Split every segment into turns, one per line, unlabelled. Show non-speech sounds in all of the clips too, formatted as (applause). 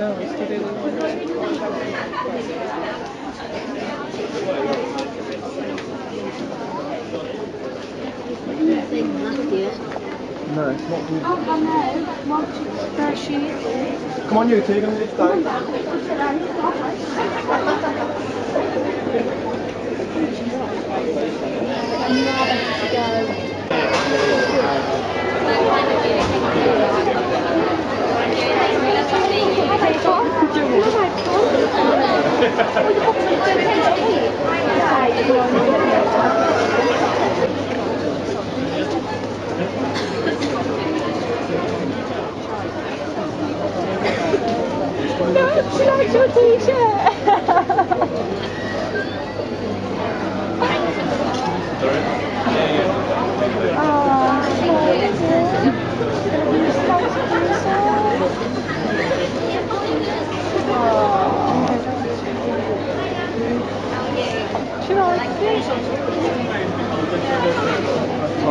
No, still do
Anything?
No, it's not good.
Oh, I know. Want their?
Come on, you two, you're going to.
And now to go.
No, she likes your t-shirt. She likes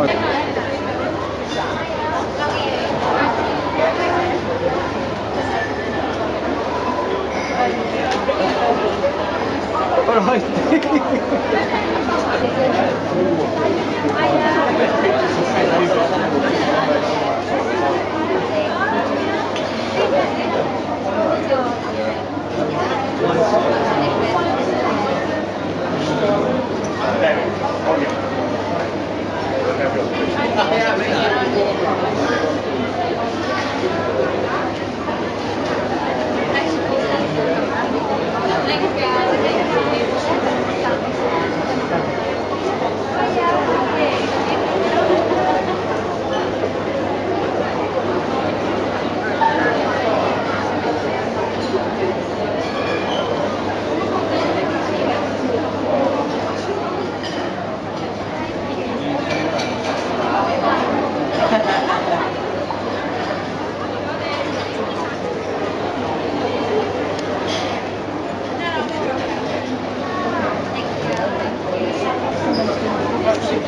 it.
か
ら入って。Okay. (laughs) Ja, dat denk ik wel.